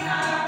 Krishna